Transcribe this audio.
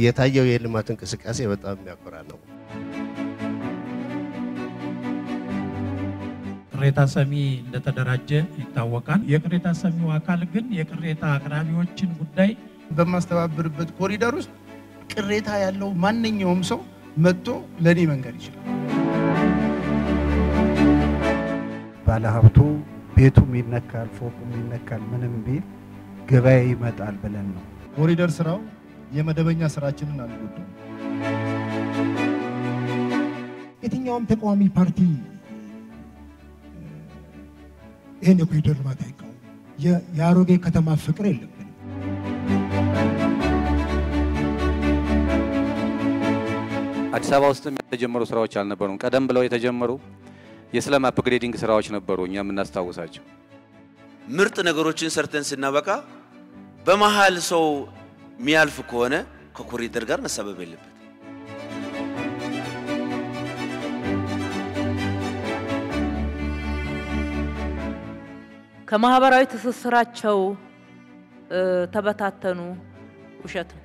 የታየው የልማት እንቅስቃሴ በጣም የሚያኮራ ነው። ቅሬታ ሰሚ እንደተደራጀ ይታወቃል። የቅሬታ ሰሚው አካል ግን የቅሬታ አቅራቢዎችን ጉዳይ በማስተባበርበት ኮሪደር ውስጥ ቅሬታ ያለው ማንኛውም ሰው መጥቶ ለእኔ መንገድ ይችላል። ባለሀብቱ ቤቱም ይነካል፣ ፎቁም ይነካል፣ ምንም ቢል ገበያ ይመጣል ብለን ነው። ኮሪደር ስራው የመደበኛ ስራችንን አልጎዳም። የትኛውም ተቃዋሚ ፓርቲ ይህን የኮሪደር ልማት አይቃወም። የአሮጌ ከተማ ፍቅር የለብንም። አዲስ አበባ ውስጥም የተጀመሩ ስራዎች አልነበሩም። ቀደም ብለው የተጀመሩ የ slum upgrading ስራዎች ነበሩ እኛ የምናስታውሳቸው። ምርጥ ነገሮችን ሰርተን ስናበቃ በመሀል ሰው የሚያልፍ ከሆነ ከኮሪደር ጋር መሳበብ የለበት። ከማህበራዊ ትስስራቸው ተበታተኑ። ውሸት ነው።